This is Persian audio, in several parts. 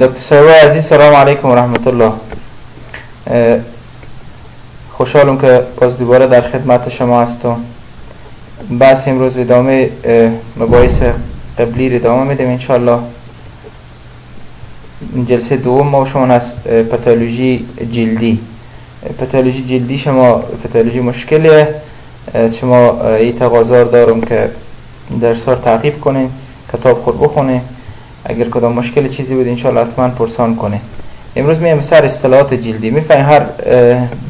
دکتر صاحب عزیز سلام علیکم و رحمت الله خوشحالم که باز دوباره در خدمت شما هستم. بس امروز ادامه مباحث قبلی رو ادامه میدیم انشالله جلسه دوم ما شما از پتالوژی جلدی. پتالوژی جلدی شما پتالوژی مشکلیه. شما این تقاضا دارم که درسار تعقیب کنین کتاب خود بخونین اگر کدام مشکل چیزی بود انشالله حتما پرسان کنه. امروز میام سر اصطلاحات جلدی. می‌فهمی هر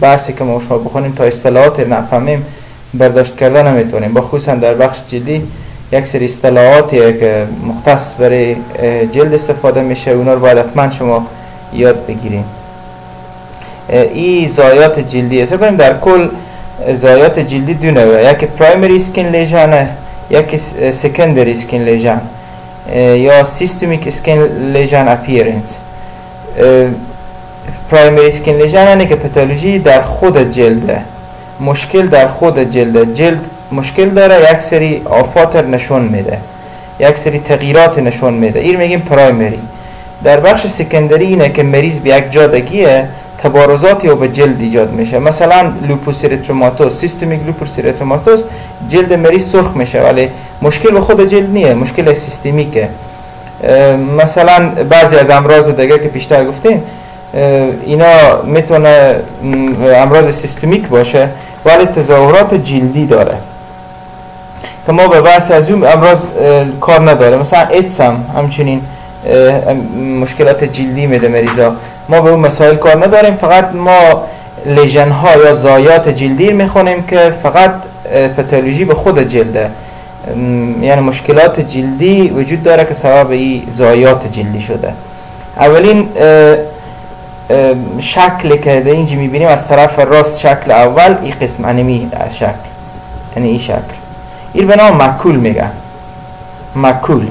بحثی که ما شما بخونیم تا اصطلاحات نفهمیم برداشت کردن نمی‌تونیم. با خصوصا در بخش جلدی یک سری اصطلاحاتی که مختص برای جلد استفاده میشه اونا رو باید حتما شما یاد بگیریم. این زایات جلدی. است کنیم در کل ضایعات جلدی دو نوعه یکی primary skin lesion یکی secondary skin lesion یا systemic skin lesion appearance primary skin lesion یعنی که pathology در خود جلده مشکل در خود جلده جلد مشکل داره یک سری آفات نشون میده. یک سری تغییرات نشون میده. این میگیم primary در بخش secondary اینه که مریض به یک جا دیگیه تبارزاتی او به جلد ایجاد میشه. مثلا lupus erythematosus systemic lupus erythematosus جلد مریض سرخ میشه ولی مشکل به خود جلد نیه مشکل سیستمیکه. مثلا بعضی از امراض دیگه که پیشتر گفتیم اینا می‌تونه امراض سیستمیک باشه ولی تظاهرات جلدی داره. که ما به بحث از اون امراض کار نداره مثلا ایدز هم همچنین مشکلات جلدی میده مریضا. ما به اون مسائل کار نداریم. فقط ما لیژن ها یا زایات جلدی می‌خونیم که فقط پتولوژی به خود جلده. یعنی مشکلات جلدی وجود داره که سبب این زایات جلدی شده. اولین شکل که در اینجا می‌بینیم از طرف راست شکل اول این قسم انمی از شکل. یعنی این شکل. این به نام مکول میگن. مکول.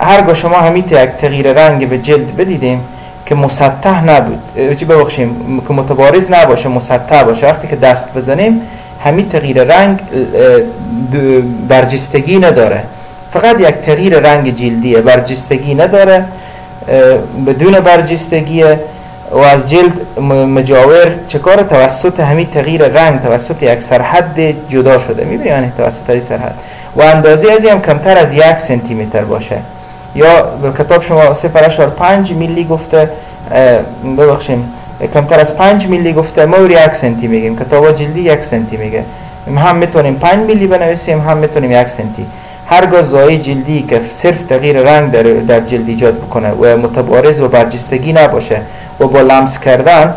هرگاه شما همیت یک تغییر رنگ به جلد بدیدیم که مسطح نبود. چی ببخشیم؟ که متبارز نباشه مسطح باشه. وقتی که دست بزنیم همین تغییر رنگ برجستگی نداره. فقط یک تغییر رنگ جلدیه برجستگی نداره. بدون برجستگیه و از جلد مجاور چکار توسط همین تغییر رنگ توسط یک سرحد جدا شده. می‌بینی؟ یعنی توسط این سرحد. و اندازه از هم کمتر از یک سنتی متر باشه. یا کتاب شما 0.5 میلی گفته ببخشیم کمتر از 5 میلی گفته ما یک سنتی میگیم. کتاب جلدی یک سنتی میگه. هم می‌تونیم 5 میلی بنویسیم هم می‌تونیم یک سنتی. هرگاه زای جلدی که صرف تغییر رنگ در, در جلد ایجاد بکنه و متبارز و برجستگی نباشه و با لمس کردن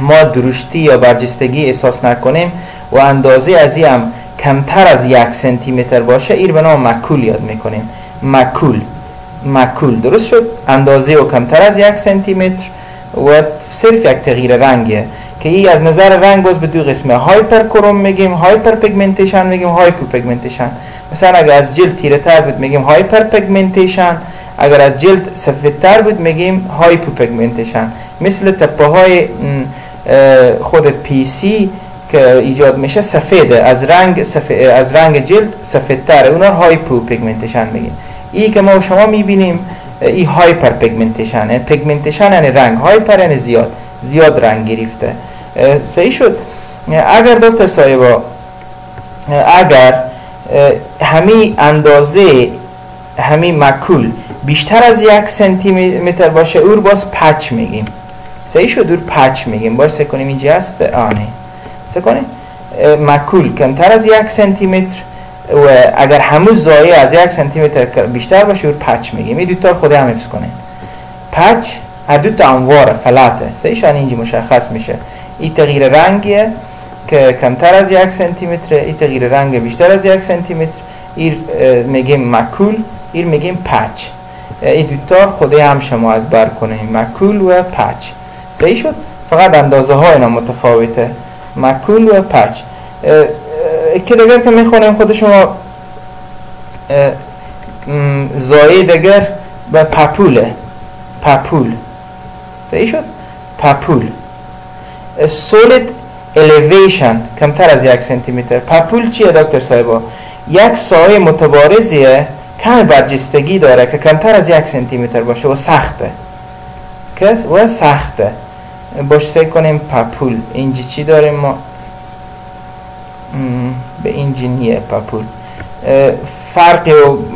ما درشتی یا برجستگی احساس نکنیم و اندازه از هم کمتر از یک سنتی متر باشه ایره به نام macule یاد می‌کنیم. macule. macule. درست شد؟ اندازه و کمتر از یک سنتی متر و صرف یک تغییر رنگه که این از نظر رنگ باز به دو قسمه. hyperchrome میگیم hyperpigmentation میگیم hypopigmentation مثلا اگر از جلد تیره تر بود میگیم hyperpigmentation اگر از جلد سفید تر بود میگیم hypopigmentation مثل تپه های خود پیسی که ایجاد میشه سفیده. از رنگ سفید از رنگ جلد سفیدتره. اونا hypopigmentation میگیم. ای که ما شما می‌بینیم ای hyperpigmentation یعنی pigmentation یعنی رنگ hyper یعنی زیاد زیاد رنگ گرفته. صحیح شد. اگر دکتر صاحبا اگر همین اندازه همین macule بیشتر از یک سنتی متر باشه او باز پچ میگیم. صحیح شد؟ او پچ میگیم. باش کنیم اینجا هست؟ آنه کنیم. مکول کمتر از یک سنتی متر و اگر همون زایه از یک سنتی متر بیشتر باشه او پچ میگیم. این دوتا خود هم حفظ کنیم پچ هر دو تا انوار فلاته شان اینجا مشخص میشه. این تغییر رنگیه که کمتر از یک سنتی متر این تغییر رنگ بیشتر از یک سنتی متر این میگیم مکول این میگیم پچ. این دوتا خود هم شما از بر کنیم مکول و پچ. صحیح شد. فقط اندازه های اینا متفاوته. مکول و پچ. که که می‌خونیم خود شما زایه دیگر به پپوله پپول صحیح شد؟ پپول سولید الیویشن کمتر از یک سنتی متر پپول چیه دکتر صاحبا؟ یک سایه متبارزیه کم برجستگی داره که کمتر از یک سنتی متر باشه و سخته. که و سخته. باش سعی کنیم پاپول. اینجا چی داریم ما؟ به پاپول. فرق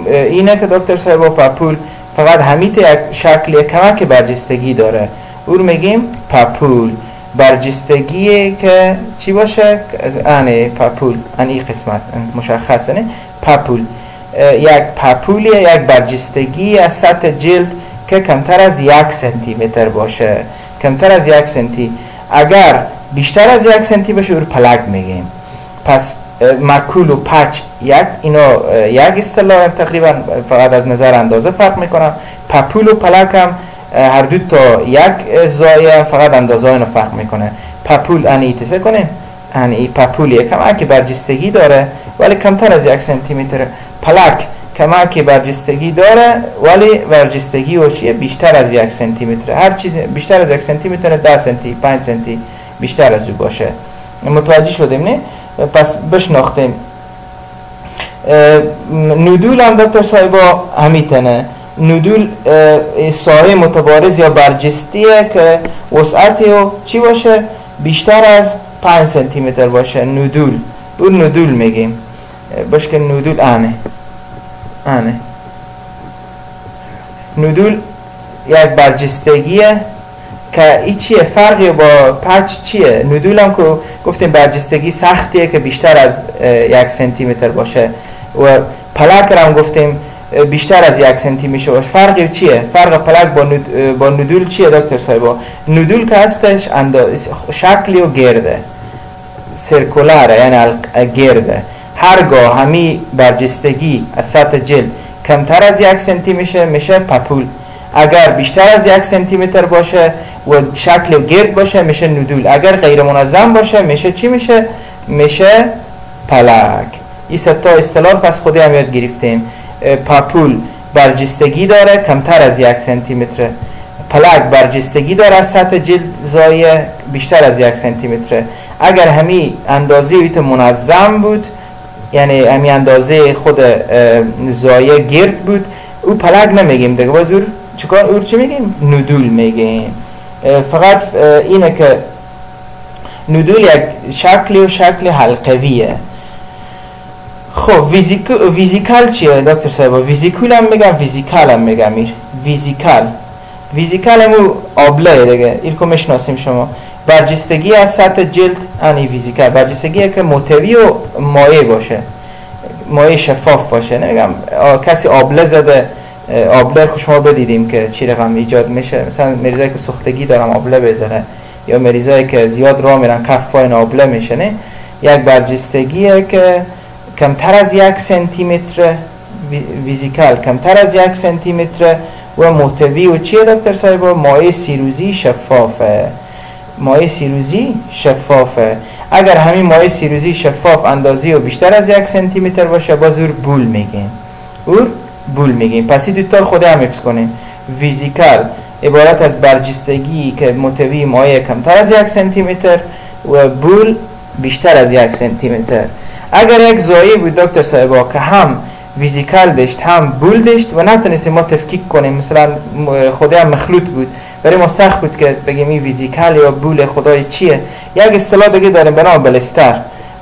اینه که دکتر صاحب پاپول فقط همیت یک شکل کمک برجستگی داره. او میگیم پاپول. برجستگی که چی باشه؟ انه پاپول. ان این قسمت مشخصه پاپول. یک پاپولی یک برجستگی از سطح جلد که کمتر از یک سنتی متر باشه. کمتر از یک سنتی اگر بیشتر از یک سنتی باشه او پلک میگیم. پس مکول و پچ یک اینا یک اصطلاح تقریبا فقط از نظر اندازه فرق می‌کنم پپول و پلک هم هر دو تا یک زایه فقط اندازه اینو فرق می‌کنه. پپول انی تسه کنیم. انی پپول یک که برجستگی داره ولی کمتر از یک سنتیمتر پلک که برجستگی داره ولی برجستگی وشیه بیشتر از یک سنتیمتر هر چیز بیشتر از یک سنتیمتر ده سنتی پنج سنتی بیشتر از او باشه. متوجه شدیم نه؟ پس بشناختیم. ندول هم دکتر صاحبا همیتنه. ندول سایه متبارز یا برجستیه که وسعتی و چی باشه؟ بیشتر از 5 سنتی متر باشه. ندول اون ندول میگیم. باش که ندول آنه. آنه. ندول یک برجستگیه. که ای چیه؟ فرقی با پچ چیه؟ ندول هم که گفتیم برجستگی سختیه که بیشتر از یک سنتی متر باشه. و پلک هم گفتیم بیشتر از یک سنتی میشه. باشه فرقی چیه؟ فرق پلک با, با ندول چیه دکتر صاحبا ندول که هستش شکلی و گرده. سرکولاره یعنی گرده. هرگاه همی برجستگی از سطح جلد کمتر از یک سنتی میشه میشه پپول اگر بیشتر از یک سنتی متر باشه و شکل گرد باشه میشه ندول اگر غیر منظم باشه میشه چی میشه؟ میشه پلک. این ستا اصطلاح پس خودی هم یاد گرفتیم. پاپول برجستگی داره کمتر از یک سنتی متر پلک برجستگی داره از سطح جلد زایه بیشتر از یک سنتی متر اگر همی اندازه ایت منظم بود یعنی همی اندازه خود زایه گرد بود او پلک نمیگیم دیگه باز چکار او چی میگیم؟ nodule میگیم. فقط اینه که nodule یک شکلی و شکل حلقویه. خب vesicle چیه دکتر صاحب؟ vesicle هم میگم vesicle هم میگم. vesicle vesicle همو آبله دیگه. که می‌شناسیم شما. برجستگی از سطح جلد انی vesicle برجستگی که محتوی و مایه باشه. مایه شفاف باشه. نمیگم کسی آبله زده آبله رو شما بدیدیم که چی رقم ایجاد میشه. مثلا مریضایی که سختگی دارم آبله بزنه یا مریضایی که زیاد راه میرن کف این آبله میشه نه؟ یک برجستگیه که کمتر از یک سنتیمتر ویزیکال کمتر از یک سنتیمتر و محتوی. و چیه دکتر صاحب؟ مایع سیروزی شفافه. مایع سیروزی شفافه. اگر همین مایع سیروزی شفاف اندازی و بیشتر از یک سنتیمتر باشه باز اور بول میگیم. اور؟ بول میگیم. پس این دوتا خود هم حفظ کنیم. ویزیکال عبارت از برجستگی که محتوی مایع کمتر از یک سنتیمتر و بول بیشتر از یک سنتیمتر. اگر یک زایی بود دکتر صاحبا که هم ویزیکال داشت هم بول داشت و نتونستیم ما تفکیک کنیم. مثلا خدا هم مخلوط بود. برای ما سخت بود که بگیم این vesicle یا bulla خدای چیه. یک اصطلاح دیگه داریم به نام blister.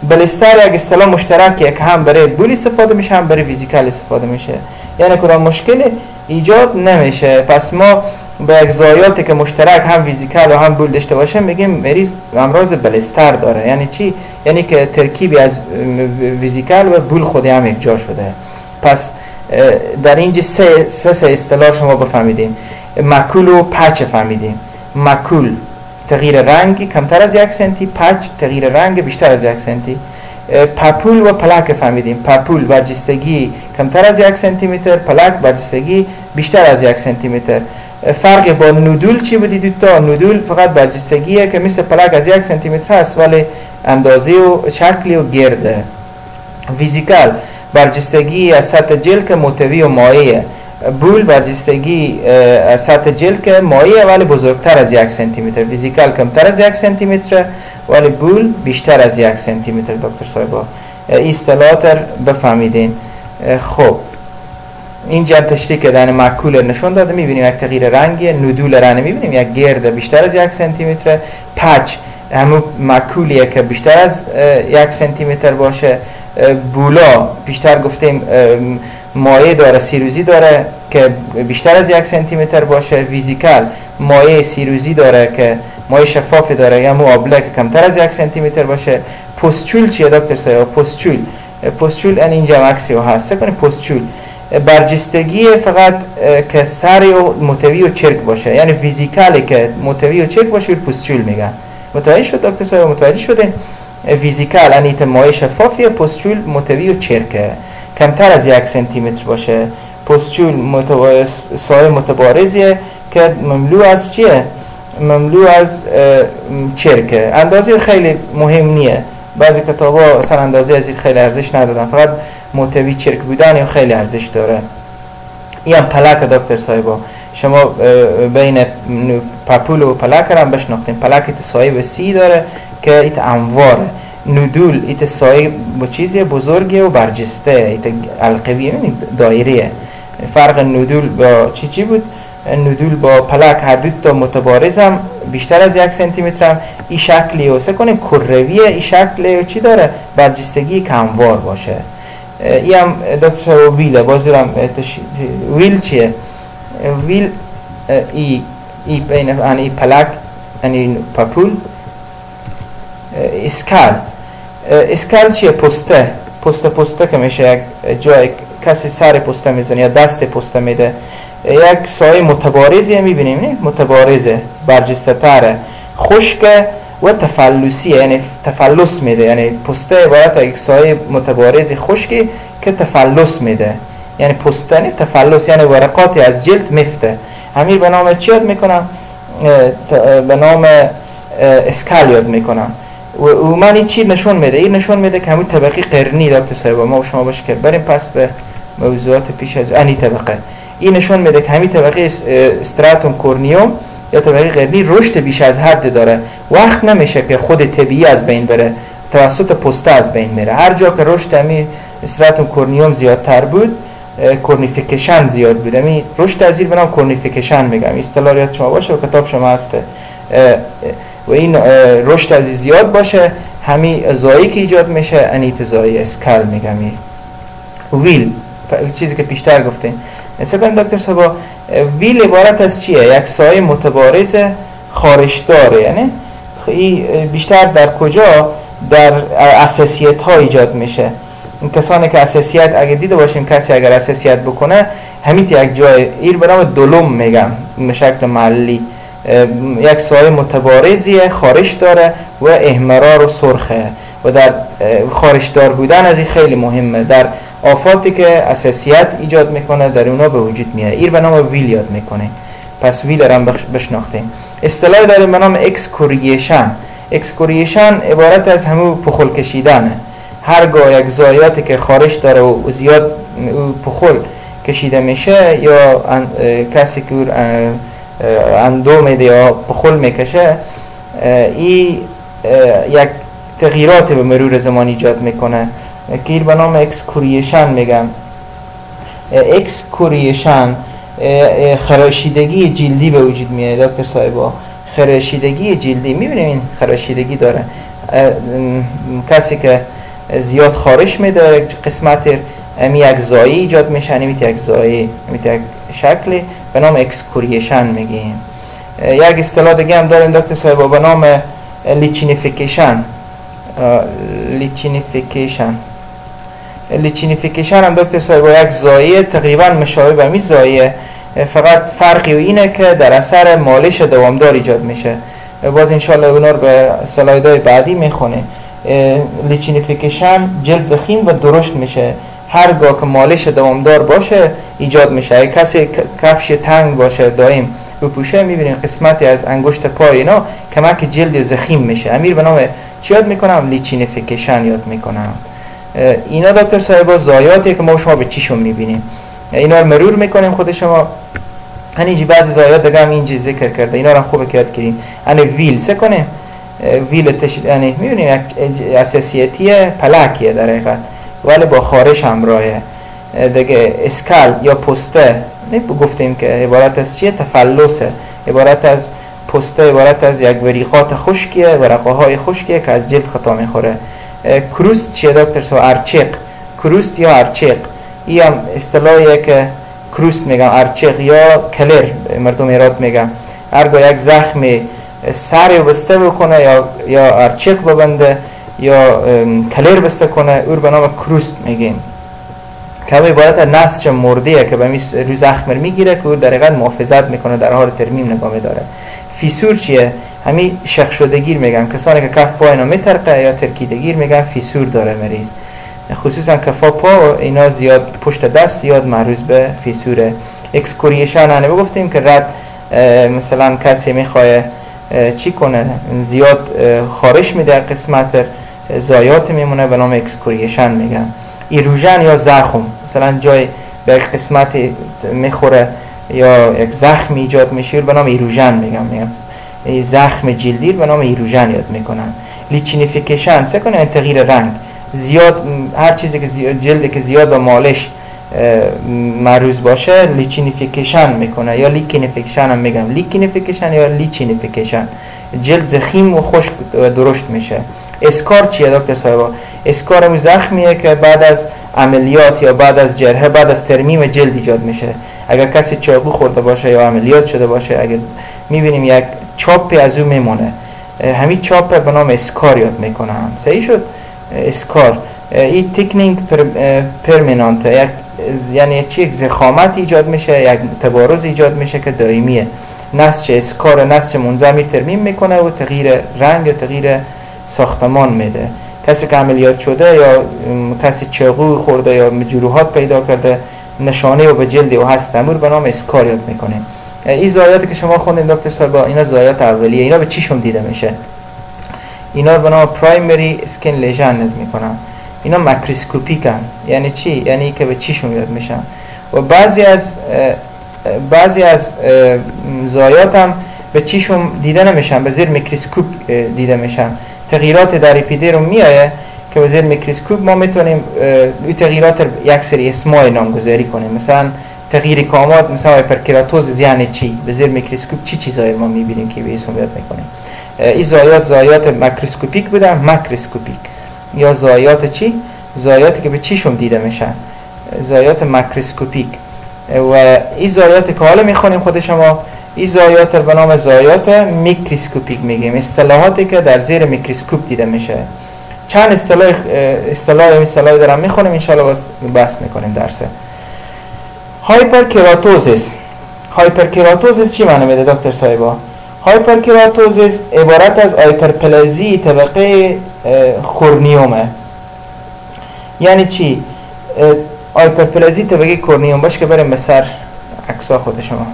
blister یک اصطلاح مشترکه که هم برای bulla استفاده میشه هم برای vesicle استفاده میشه. یعنی کدام مشکل ایجاد نمیشه. پس ما به یک ضایعاتی که مشترک هم vesicle و هم bulla داشته باشه میگیم مریض امراض blister داره. یعنی چی؟ یعنی که ترکیبی از vesicle و bulla خودی هم جا شده. پس در اینجا سه سه, اصطلاح شما بفهمیدیم مکول و پچ فهمیدیم مکول تغییر رنگ کمتر از یک سنتی پچ تغییر رنگ بیشتر از یک سنتی. پپول و پلک فهمیدیم. پپول برجستگی کمتر از یک سنتی متر پلک برجستگی بیشتر از یک سنتی متر فرق با نودول چی بودید تا نودول فقط برجستگیه که مثل پلک از یک سنتی متر هست ولی اندازه و شکلی و گرده. فیزیکال برجستگی از سطح جلد که متوی و مایه. بول برجستگی از سطح جلد که مایه ولی بزرگتر از یک سنتی متر فیزیکال کمتر از یک سنتی متر ولی بول بیشتر از یک سنتی متر دکتر صاحبا اصطلاحات بفهمیدین. خب اینجا تشریح که دن معکول نشون داده. می‌بینیم یک تغییر رنگی ندول رنگ. می‌بینیم یک گرد بیشتر از یک سانتی متر پچ همون معکولیه که بیشتر از یک سانتی متر باشه بولا بیشتر گفتیم مایه داره سیروزی داره که بیشتر از یک سانتی متر باشه ویزیکال مایه سیروزی داره که مایه شفافی داره یا مو کمتر از یک سانتی متر باشه. پستچول چیه دکتر سایه پستچول پستچول ان اینجا عکسی هست. کنید پستچول برجستگی فقط که سری و متوی و چرک باشه. یعنی فیزیکالی که متوی و چرک باشه پستچول میگن. متوجه شد دکتر سایه متوجه شده فیزیکال انیت مایه شفافی پستچول متوی و چرکه. کمتر از یک سنتی متر باشه. پستچول سایه متبارزیه که مملو از چیه؟ مملو از چرکه. اندازه خیلی مهم نیه. بعضی کتاب ها سر اندازه از خیلی ارزش ندادن. فقط محتوی چرک بودن یا خیلی ارزش داره. این هم پلک دکتر صاحبا. شما بین پاپول و پلک هم بشناختیم پلک ایت سایه سی داره که ایت انواره. ندول ایت سایه با چیزی بزرگی و برجسته. ایت القوی یعنی دایریه. فرق ندول با چی چی بود؟ ندول با پلک هر دو تا متبارز هم بیشتر از یک سنتی متر هم. این شکلی و سه کنیم کرویه این شکل چی داره؟ برجستگی کموار باشه. این هم دکتر ویله. بازی هم ویل چیه؟ ویل ای ای بین ای پلک یعنی پاپول اسکال. اسکال چیه پسته پسته پسته که میشه یک جای کسی سر پسته می‌زنه یا دست پسته میده یک سایه متبارزی می‌بینیم نه متبارزه برجسته تره خشک و تفلوسی یعنی تفلس میده یعنی پسته عبارت یک سایه متبارز خشکی که تفلس میده یعنی پستنی تفلس یعنی ورقاتی از جلد مفته همین به نام چی یاد می‌کنم به نام اسکال یاد می‌کنم و او چی نشون میده. این نشون میده که همون طبقی قرنی دکتر صاحب ما و شما باشه که بریم پس به موضوعات پیش از انی طبقه. این نشون میده که همین طبقه استراتوم کورنیوم یا طبقه قرنی رشد بیش از حد داره. وقت نمیشه که خود طبیعی از بین بره توسط پسته از بین میره. هر جا که رشد همین استراتوم کورنیوم زیادتر بود کورنیفیکیشن زیاد بود. همین رشد از این بنام کورنیفیکیشن میگم. اصطلاح شما باشه و کتاب شما هسته. و این رشد از زیاد باشه همین زایی که ایجاد میشه انیت زایی اسکال میگم ویل چیزی که پیشتر گفتیم مثلا دکتر سبا ویل عبارت از چیه؟ یک سایه متبارز خارشداره یعنی بیشتر در کجا؟ در اساسیت ها ایجاد میشه. این کسانی که اساسیت اگه دیده باشیم کسی اگر اساسیت بکنه همیت یک جای ایر به نام دلوم میگم به شکل محلی. یک سایه متبارزیه خارش داره و احمرار و سرخه. و در خارشدار بودن از این خیلی مهمه. در آفاتی که اساسیت ایجاد می‌کنه در اونا به وجود میاد. ایر به نام ویل یاد می‌کنه. پس wheal هم بشناختیم. اصطلاح داریم به نام excoriation excoriation عبارت از همو پخل کشیدنه. هرگاه یک ضایعاتی که خارش داره و زیاد پخل کشیده میشه یا کسی که اندو میده یا پخل می‌کشه این یک تغییرات به مرور زمان ایجاد می‌کنه. که به نام excoriation میگم excoriation خراشیدگی جلدی به وجود میاد دکتر صاحبا. خراشیدگی جلدی می‌بینیم این خراشیدگی داره. کسی که زیاد خارش میده قسمت امی یک ضایعه ایجاد میشه امیت یک ضایعه یک شکلی. به نام excoriation میگیم. یک اصطلاح دیگه هم داریم دکتر صاحبا به نام lichenification lichenification lichenification هم دکتر صاحب یک ضایعه تقریبا مشابه به می ضایعه. فقط فرقی و اینه که در اثر مالش دوامدار ایجاد میشه. باز انشالله اونا رو به slide های بعدی می‌خونه lichenification جلد زخیم و درشت میشه. هرگاه که مالش دوامدار باشه ایجاد میشه اگه کسی کفش تنگ باشه دائم بپوشه می‌بینین قسمتی از انگشت پای اینا کمک جلد زخیم میشه امیر به نام چی یاد می‌کنم لیچینیفیکیشن یاد می‌کنم اینا دکتر صاحبا زایاتی که ما شما به چیشون می‌بینیم اینا رو مرور می‌کنیم خود شما هنیجی بعضی زایات دیگه هم اینجا ذکر کرده اینا رو خوبه که یاد کریم یعنی ویل سه کنه ویل تش... یعنی می‌بینیم یک اساسیتیه پلکیه در حقیقت ولی با خارش همراهه. دیگه اسکال یا پسته گفتیم که عبارت از چیه؟ تفلسه. عبارت از پسته عبارت از یک وریقات خشکیه ورقه های خشکیه که از جلد خطا می‌خوره. کروست چیه دکتر سو؟ ارچق. کروست یا ارچق. این هم اصطلاحیه که کروست میگم ارچق یا کلر مردم ایراد میگم ارگو یک زخم سر بسته بکنه یا یا ارچق ببنده یا کلر بسته کنه او به نام کروست میگیم. که عبارت نسج مرده که به رو زخم می‌گیره که او در محافظت می‌کنه در حال ترمیم نگاه میداره fissure چیه؟ همین شخ شدگیر میگن. کسانی که کف پا اینا میترقه یا ترکیدگیر میگن fissure داره مریض. خصوصا کفا پا اینا زیاد پشت دست زیاد معروض به fissure ه. excoriation هنه بگفتیم که رد مثلا کسی می‌خواه چی کنه؟ زیاد خارش میده قسمت ضایعات میمونه به نام excoriation میگن. erosion یا زخم. مثلا جای به قسمت می‌خوره یا یک زخم ایجاد میشه به نام erosion میگم میگم زخم جلدی به نام erosion یاد می‌کنن. lichenification سه کنه تغییر رنگ. زیاد هر چیزی که جلد که زیاد به مالش معروض باشه lichenification می‌کنه یا lichenification هم میگم. lichenification یا lichenification. جلد زخیم و خشک درشت میشه. اسکار چیه دکتر صاحبا؟ اسکار زخمیه که بعد از عملیات یا بعد از جرحه بعد از ترمیم جلد ایجاد میشه. اگر کسی چاقو خورده باشه یا عملیات شده باشه اگر می‌بینیم یک چاپی از او میمونه. همین چاپ به نام اسکار یاد می‌کنم. صحیح شد؟ اسکار. این تکنینگ پر، پرمینانت یک یعنی چی زخامت ایجاد میشه یک تبارز ایجاد میشه که دائمیه. نسج اسکار نسج منظمی ترمیم می‌کنه و تغییر رنگ و تغییر ساختمان میده. کسی که عملیات شده یا کسی چاقو خورده یا جروحات پیدا کرده نشانه و به جلد و هست. تمور به نام اسکار یاد می‌کنیم این زایاتی که شما خوندین دکتر صاحب اینا زایات اولیه. اینا به چیشون دیده میشه؟ اینا به نام پرایمری اسکین لیژن می‌کنن. اینا مکریسکوپیکن یعنی چی؟ یعنی که به چیشون یاد میشن. و بعضی از بعضی از زایات هم به چیشون دیده نمیشن به زیر میکروسکوپ دیده میشن. تغییرات در رو میایه که به زیر میکروسکوپ ما می‌تونیم این تغییرات یک سری اسمای نامگذاری کنیم. مثلا تغییر کامات مثلا هایپرکراتوز یعنی چی؟ به زیر میکروسکوپ چی چیزایی ما می‌بینیم که به اسم بیاد می‌کنیم این زایات زایات مکروسکوپیک بودن. مکروسکوپیک. یا ضایعات چی؟ ضایعاتی که به چشم دیده میشن. ضایعات macroscopic. و این ضایعات که حالا می‌خونیم خود شما این ضایعات به نام ضایعات microscopic میگیم. اصطلاحاتی که در زیر میکروسکوپ دیده میشه. چند اصطلاح اصطلاح اصطلاحی دارم می‌خونیم ان بس می‌کنیم درسه. hyperkeratosis hyperkeratosis چی معنی میده دکتر صاحبا؟ hyperkeratosis عبارت از هایپرپلزی طبقه corneum ه یعنی چی؟ هایپرپلزی طبقه corneum باش که بریم به سر عکسا خود شما.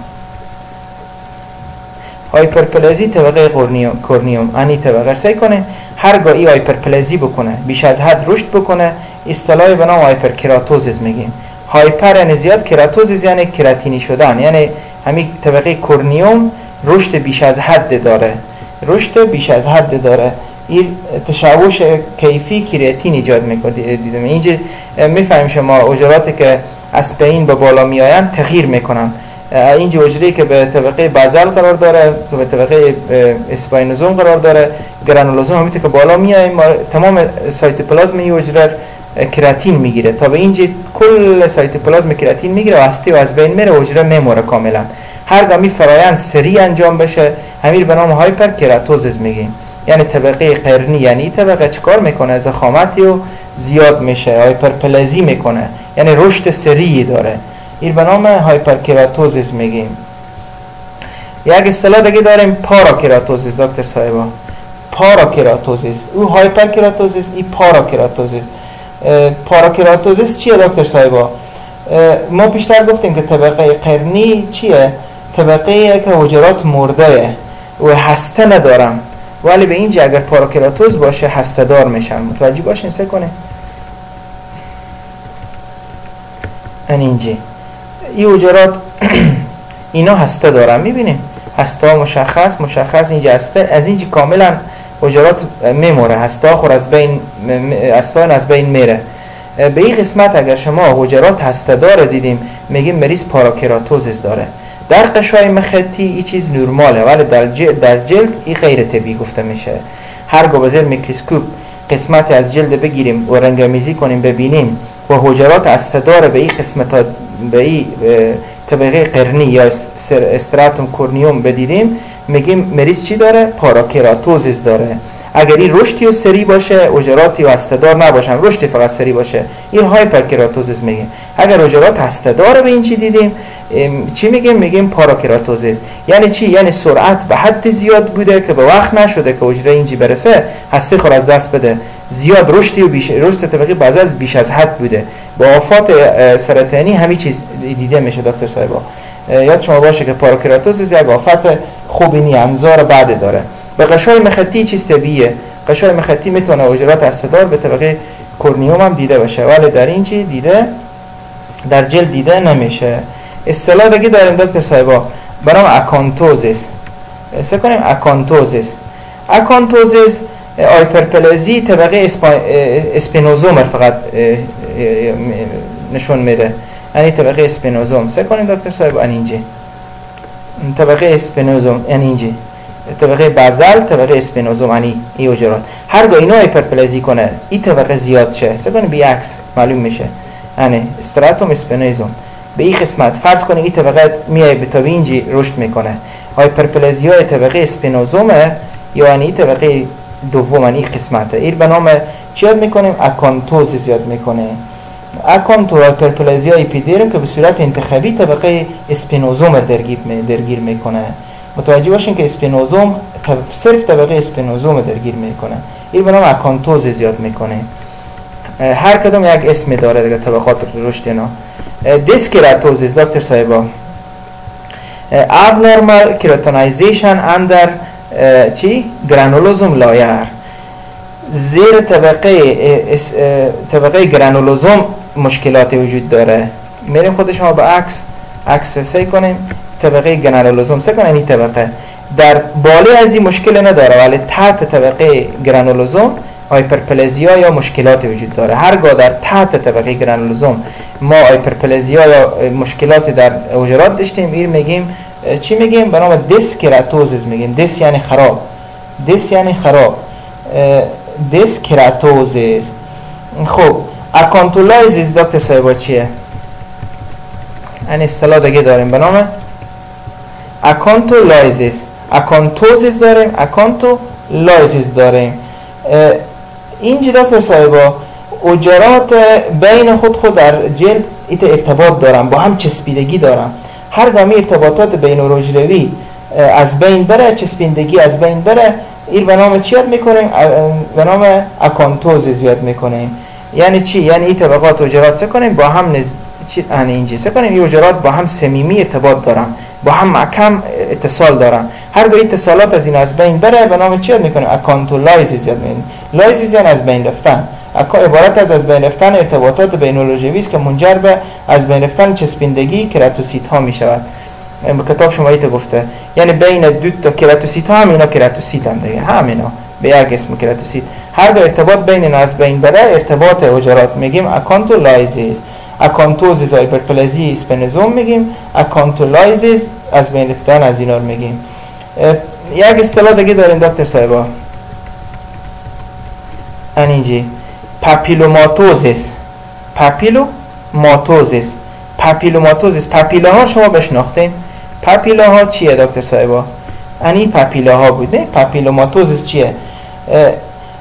هایپرپلزی طبقه corneum. انی طبقه سی کنه. هرگاه ای هایپرپلزی بکنه. بیش از حد رشد بکنه. اصطلاحی به نام hyperkeratosis میگیم. hyper یعنی زیاد keratosis یعنی کراتینی شدن. یعنی همین طبقه corneum رشد بیش از حد داره. رشد بیش از حد داره. این تشوش کیفی کراتین ایجاد می‌کنه. دیدم اینجا می‌فهمیم شما اجراتی که اسپین به بالا میآیند تغییر می‌کنن. اینجا اجری که به طبقه بازل قرار داره که به طبقه اسپاینوزوم قرار داره گرانولوزوم همیته که بالا میایم تمام سایتوپلازم این اجره کراتین می‌گیره. تا به اینجا کل سایتوپلازم کراتین می‌گیره و هستی و از بین میره اجره میموره کاملا. هرگاه ای فرایند سریع انجام بشه همین به نام hyperkeratosis میگیم. یعنی طبقه قرنی یعنی طبقه چکار می‌کنه؟ ضخامتی و زیاد میشه هایپرپلزی می‌کنه. یعنی رشد سریعی داره. این به نام hyperkeratosis میگیم. یک اصطلاح دیگه داریم parakeratosis دکتر صاحبا. parakeratosis او hyperkeratosis ای parakeratosis parakeratosis چیه دکتر صاحبا؟ ما بیشتر گفتیم که طبقه قرنی چیه؟ طبقه که حجرات مرده و هسته ندارم ولی به اینجا اگر پاراکراتوز باشه هسته دار میشن. متوجه باشیم سه کنه. این اینجا این حجرات اینا هسته دارن. می‌بینیم؟ هسته مشخص مشخص اینجا هسته. از اینجا کاملا حجرات میموره هسته خور از بین هسته از بین میره. به این قسمت اگر شما حجرات هسته‌دار دیدیم میگیم مریض parakeratosis داره. در غشای مخاطی این چیز نرماله ولی در جلد, در جلد این غیر طبیعی گفته میشه. هر گاه به زیر میکروسکوپ قسمت از جلد بگیریم و رنگ‌آمیزی کنیم ببینیم و حجرات هسته‌دار به این قسمت به این طبقه قرنی یا stratum corneum بدیدیم میگیم مریض چی داره؟ parakeratosis داره. اگر این رشدی و سریع باشه حجراتی و هسته‌دار نباشن رشدی فقط سریع باشه. این hyperkeratosis میگیم. اگر حجرات هسته‌دار به این چی دیدیم؟ چی میگیم؟ میگیم parakeratosis. یعنی چی؟ یعنی سرعت به حد زیاد بوده که به وقت نشده که حجره اینجی برسه هستی خور از دست بده. زیاد رشدی و بیش رشد طبقی بعضی از بیش از حد بوده. با آفات سرطانی همین چیز دیده میشه دکتر صاحبا. یاد شما باشه که parakeratosis یک آفت خوبی نی بعد داره. به غشای مخاطی چیز طبیعیه. غشای مخاطی می‌تونه حجرات هسته‌دار به طبقه corneum هم دیده باشه. ولی در این چی دیده؟ در جلد دیده نمیشه. اصطلاح دیگه داریم دکتر صاحبا برام acanthosis. سی کنیم acanthosis. acanthosis هایپرپلزی طبقه spinosum فقط نشون میده. یعنی طبقه spinosum. سی کنیم دکتر صاحب اینجا طبقه spinosum اینجا طبقه basal طبقه spinosum یعنی ای حجرات هرگاه اینا هایپرپلزی کنه این طبقه زیاد شه. سی کنیم به عکس معلوم میشه. یعنی stratum spinosum. به این قسمت فرض کنید این طبقه میای به اینجی رشد می‌کنه. هایپرپلزی های طبقه spinosum ه یعنی طبقه دوم یعنی این قسمته. این به نام چی یاد می‌کنیم؟ acanthosis یاد می‌کنه. acantho هایپرپلزی های که به صورت انتخابی طبقه spinosum درگیر, درگیر می‌کنه. متوجه باشین که spinosum صرف طبقه spinosum درگیر می‌کنه. این به نام acanthosis یاد می‌کنه. هر کدوم یک اسم داره دیگه طبقات رشد اینا. dyskeratosis دکتر صاحبا. abnormal keratinization under چی؟ granulosum layer زیر طبقه طبقه granulosum مشکلات وجود داره. میریم خود شما به عکس. عکس سی کنیم. طبقه granulosum. سی کنیم این طبقه. در بالا از این مشکل نداره ولی تحت طبقه granulosum hyperplasia یا مشکلات وجود داره. هرگاه در تحت طبقه granulosum ما hyperplasia یا مشکلاتی در حجرات داشتیم این میگیم چی میگیم؟ به نام dyskeratosis میگیم. dys یعنی خراب. dys یعنی خراب. dyskeratosis خب acantholysis دکتر صاحبا چیه؟ این اصطلاح دیگه داریم. به نام acantholysis acanthosis داریم acantholysis داریم اینجا دکتر صاحبا حجرات بین خود خود در جلد ایت ارتباط دارم با هم چسبیدگی دارم هرگاه ای ارتباطات بین حجروی از بین بره چسبیدگی از بین بره این به نام چی یاد می‌کنیم به نام acanthosis یاد می‌کنیم یعنی چی یعنی این طبقات حجرات کنیم با هم نز... چی سه کنیم این اجرات با هم سمیمی ارتباط دارم با هم محکم اتصال دارن. هرگاه ای اتصالات از این از بین بره به نام چی یاد می‌کنیم؟ acantholysis یاد می‌کنیم. lysis از بین رفتن. عبارت از از بین رفتن ارتباطات بینولوژیوی است که منجر به از بین رفتن چسبندگی کراتوسیت ها می شود کتاب شما ایت گفته. یعنی بین دو تا کراتوسیت ها هم اینا کراتوسیت هم دیگه همینا به یک اسم کراتوسیت هر دو ارتباط بین اینا از بین بره ارتباط حجرات میگیم. acantholysis acanthosis هایپرپلزی spinosum میگیم. acantholysis از بین رفتن از اینا رو میگیم. یک اصطلاح دیگه داریم دکتر صاحبا. انینجی. papillomatosis. papillomatosis. papillomatosis. ها شما بشناختین. ها چیه دکتر صاحبا؟ انی ها بوده papillomatosis چیه؟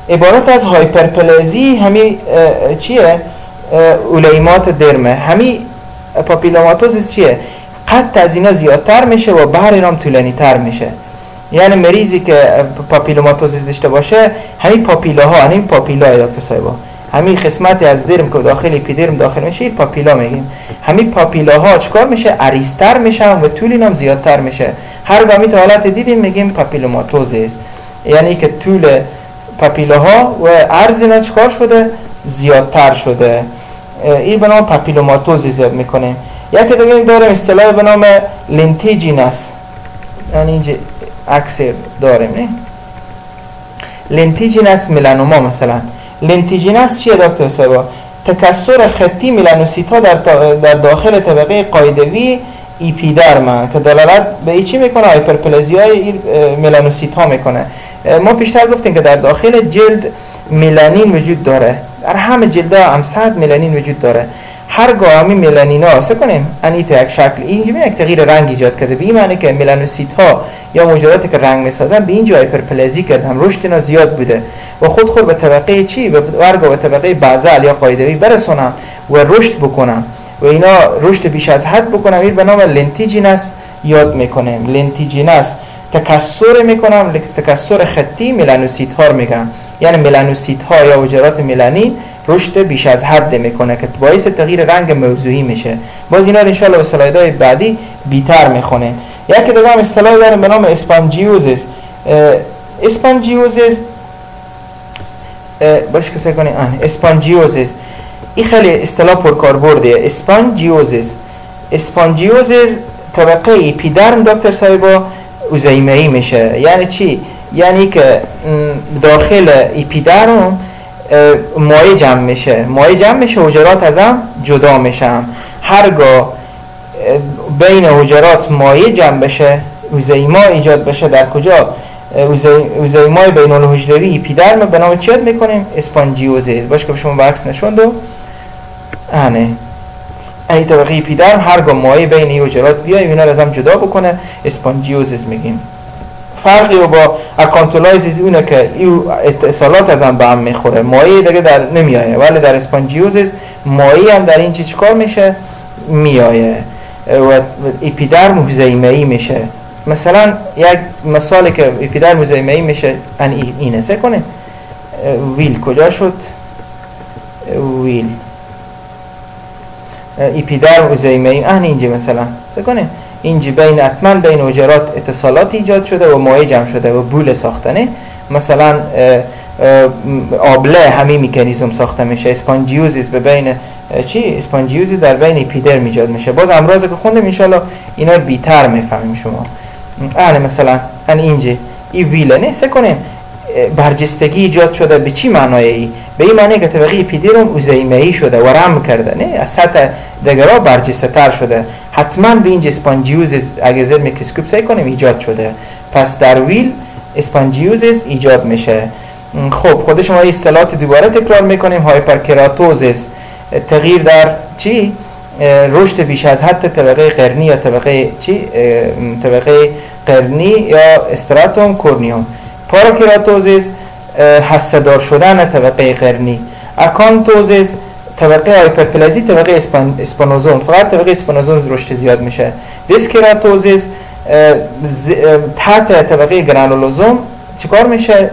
عبارت از hyperplasia همی چیه؟ حلیمات درمه. همی papillomatosis چیه؟ قد اینا زیادتر میشه و بر اینام طولانی تر میشه. یعنی مریضی که papillomatosis داشته باشه همین پاپیلاها همین پاپیلا دکتر صاحبا. همین قسمتی از درم که داخل اپیدرم داخل میشه پاپیلا میگیم. همین پاپیلاها چکار میشه؟ عریضتر میشن و طول اینم زیادتر میشه. هر گامی تا حالت دیدیم میگیم papillomatosis. یعنی که طول پاپیلاها و عرض اینا چکار شده؟ زیادتر شده. این به نام papillomatosis یاد می‌کنیم یکی دیگه داریم اصطلاح به نام lentigines یعنی اینجا عکس داریم نه lentigines melanoma مثلا lentigines چیه دکتر صاحبا تکسر خطی میلانوسیت در, در داخل طبقه قاعدوی اپیدرم که دلالت به ای چی می‌کنه hyperplasia های ملانوسیت می‌کنه ما پیشتر گفتیم که در داخل جلد ملانین وجود داره در همه جلد هم صد ملانین وجود داره هر گامی ملانینا سیل کنیم انیت یک شکل اینجا یک تغییر رنگ ایجاد کرده. به این معنی که ملانوسیت ها یا موجوداتی که رنگ می‌سازن به اینجا hyperplasia کردن رشد اینا زیاد بوده. و خود خود به طبقه چی؟ به ورگا به طبقه basal یا قاعدوی برسونم و رشد بکنم و اینا رشد بیش از حد بکنم این به نام lentigines یاد می‌کنیم. lentigines تکسر می‌کنم تکسر خطی ملانوسیت ها میگم یعنی ملانوسیت ها یا حجرات ملانین رشد بیش از حد می‌کنه که باعث تغییر رنگ موضوعی میشه. باز اینا رو انشالله به سلایدهای بعدی بیتر می‌خونه. یکی دیگه هم اصطلاح داریم به نام spongiosis spongiosis باش کسی کنی؟ آن spongiosis این خیلی اصطلاح پرکاربرده. spongiosis spongiosis طبقه اپیدرم دکتر صاحبا اوزیمهی میشه. یعنی چی؟ یعنی که داخل اپیدرم مایع جمع میشه. مایع جمع میشه حجرات ازم جدا میشم هرگاه بین حجرات مایع جمع بشه اوزیما ایجاد بشه در کجا؟ اوزیمای بین الحجروی اپیدرم به نام چی می‌کنیم؟ اسپانجیوزیز باش که شما برعکس نشوند و آنه. ای طبقه هرگاه مایع بین این حجرات بیای اینا رو ازم جدا بکنه. اسپانجیوزیز میگیم. فرقی و با acantholysis اونه که این اتصالات از هم به هم می‌خوره. مایه دیگه در نمیایه ولی در spongiosis مایه هم در این چی چکار میشه؟ میایه و اپیدرم اذیمه ای میشه. مثلا یک مثالی که اپیدرم اذیمه ای میشه ان اینه. سیل کنه wheal کجا شد؟ wheal. اپیدرم اذیمه ای اینجا مثلا. سیل کنه اینجا بین اتمن بین حجرات اتصالات ایجاد شده و مایع جمع شده و bulla ساختنه. مثلا آبله همین میکانیزم ساخته میشه. spongiosis به بین چی؟ spongiosis در بین اپیدرم ایجاد میشه. باز امراض که خوندم انشالله اینا بیتر می‌فهمیم شما. اهل مثلا ان اینجا ای wheal ه نه؟ سیل کنیم. برجستگی ایجاد شده. به چی معنای ای؟ به این معنی که طبقه اپیدرم اذیمه شده و رم کرده. نه از سطح دگرا برجسته تر شده. حتما به اینجا spongiosis اگر زیر میکروسکوپ سیل کنیم ایجاد شده. پس در wheal spongiosis ایجاد میشه. خب خود شما اصطلاحات دوباره تکرار می‌کنیم. hyperkeratosis تغییر در چی؟ رشد بیش از حد طبقه قرنی یا طبقه چی؟ طبقه قرنی یا stratum corneum. parakeratosis هسته‌دار شدن طبقه قرنی acanthosis طبقه hyperplasia طبقه spinosum فقط طبقه spinosum رشد زیاد میشه dyskeratosis تحت طبقه granulosum چیکار میشه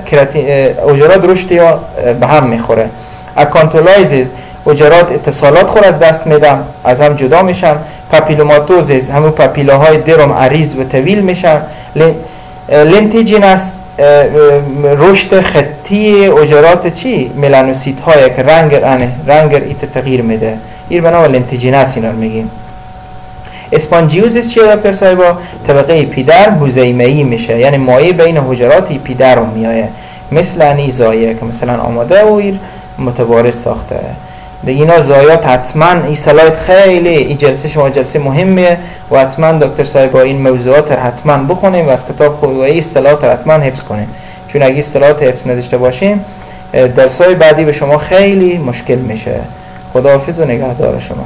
حجرات رشد یا به هم می‌خوره acantholysis حجرات اتصالات خوده از دست میدم از هم جدا میشن papillomatosis همون پاپیلاهای درم عریض و طویل میشن lentigines رشد خطی حجرات چی؟ ملانوسیت های که رنگ رنگ ایت تغییر میده. این بنام lentigines اینا میگیم. spongiosis چیه دکتر صاحبا؟ طبقه اپیدرم اذیمه‌ای میشه. یعنی مایه بین حجرات اپیدرم میایه. مثل انی ضایعه که مثلا آماده و متبارز ساخته. اینا ضایعات حتما این سلایت خیلی این جلسه شما جلسه مهمه و حتما دکتر صاحب این موضوعات رو حتما بخونیم و از کتاب خود و این اصطلاحات حتما حفظ کنیم. چون اگه اصطلاحات حفظ نداشته باشیم درسای بعدی به شما خیلی مشکل میشه. خداحافظ و نگهدار شما.